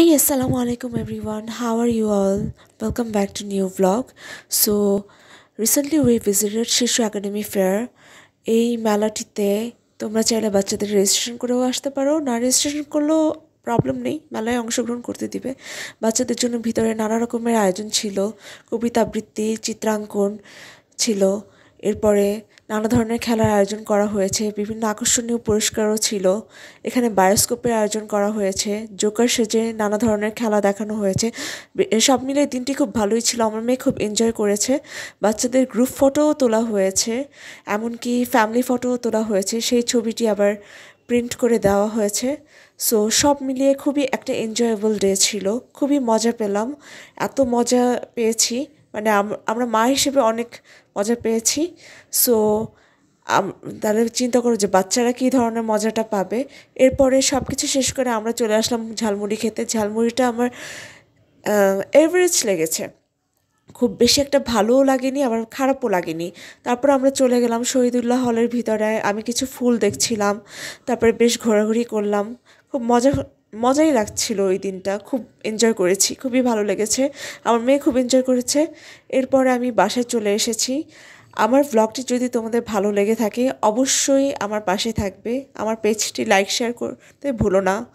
Hey, assalamu alaikum everyone. How are you all? Welcome back to new vlog. So, recently we visited Shishu academy fair এই মেলাটিতে তোমরা চাইলে বাচ্চাদের registration করেও আসতে পারো না রেজিস্ট্রেশন করলেও প্রবলেম নেই মেলায় অংশগ্রহণ করতে দিবে বাচ্চাদের জন্য ভিতরে নানা রকমের আয়োজন ছিল কবিতা আবৃত্তি চিত্রাঙ্কন ছিল এরপরে নানা ধরনের খেলার আয়োজন করা হয়েছে, বিভিন্ন আকর্ষণীয় পুরস্কারও ছিল। এখানে বায়োস্কোপের আয়োজন করা হয়েছে, জোকার সেজে নানা ধরনের খেলা দেখানো হয়েছে। সব মিলে দিনটি খুব ভালোই ছিল, আমার মেয়ে খুব এনজয় করেছে। বাচ্চাদের গ্রুপ ফটোও তোলা হয়েছে, এমনকি ফ্যামিলি ফটোও তোলা হয়েছে, সেই ছবিটি আবার প্রিন্ট করে দেওয়া হয়েছে। সো সব মিলিয়ে খুবই একটা এনজয়েবল ডে ছিল, খুবই মজা পেলাম, এত মজা পেয়েছি। মানে আমরা মা হিসেবে অনেক মজা পেয়েছি। সো তাহলে চিন্তা করো যে বাচ্চারা কী ধরনের মজাটা পাবে। এরপরে সব কিছু শেষ করে আমরা চলে আসলাম ঝালমুড়ি খেতে। ঝালমুড়িটা আমার এভারেজ লেগেছে। খুব বেশি একটা ভালোও লাগেনি, আবার খারাপও লাগেনি। তারপর আমরা চলে গেলাম শহীদুল্লাহ হলের ভিতরে। আমি কিছু ফুল দেখছিলাম, তারপরে বেশ ঘোরাঘুরি করলাম। খুব মজা মজাই লাগছিল ওই দিনটা। খুব এনজয় করেছি, খুবই ভালো লেগেছে। আমার মেয়ে খুব এনজয় করেছে। এরপরে আমি বাসায় চলে এসেছি। আমার ব্লগটি যদি তোমাদের ভালো লেগে থাকে, অবশ্যই আমার পাশে থাকবে। আমার পেজটি লাইক শেয়ার করতে ভুলো না।